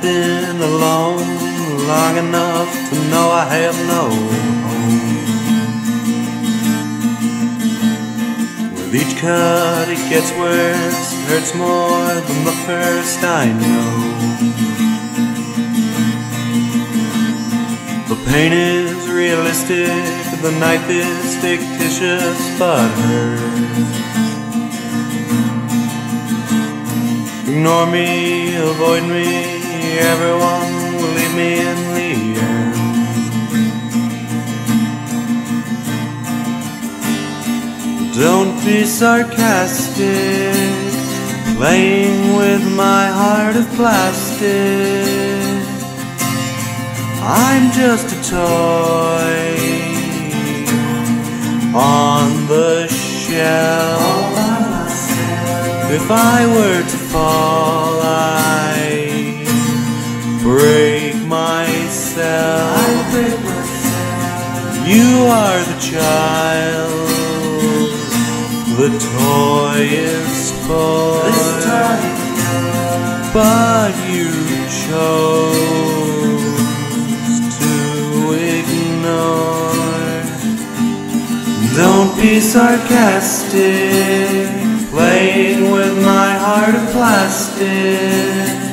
been alone long enough to know I have no home. With each cut it gets worse, hurts more than the first I know. The pain is realistic, the knife is fictitious but hurts. Ignore me, avoid me, everyone will leave me in the end. Don't be sarcastic, playing with my heart of plastic. I'm just a toy on the shelf. If I were to fall, I break myself. You are the child, the toy is for, but you chose to ignore. Don't be sarcastic playing with my heart of plastic.